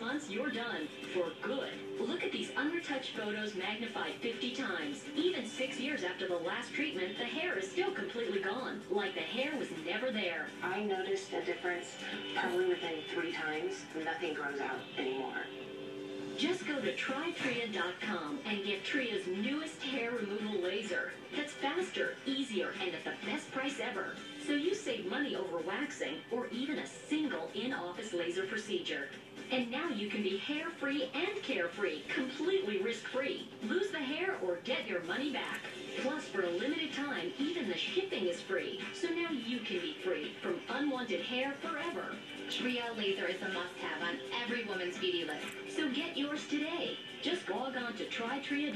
months, you're done. For good. Look at these unretouched photos magnified 50 times. Even six years after the last treatment, the hair is still completely gone. Like the hair was never there. I noticed a difference probably within three times. Nothing grows out anymore. Just go to trytria.com and get Tria's newest hair removal laser. That's faster, easier, and at the best price ever. So you save money over waxing or even a single laser procedure. And now you can be hair-free and carefree, completely risk-free. Lose the hair or get your money back. Plus, for a limited time, even the shipping is free. So now you can be free from unwanted hair forever. Tria Laser is a must-have on every woman's beauty list. So get yours today. Just log on to trytria.com.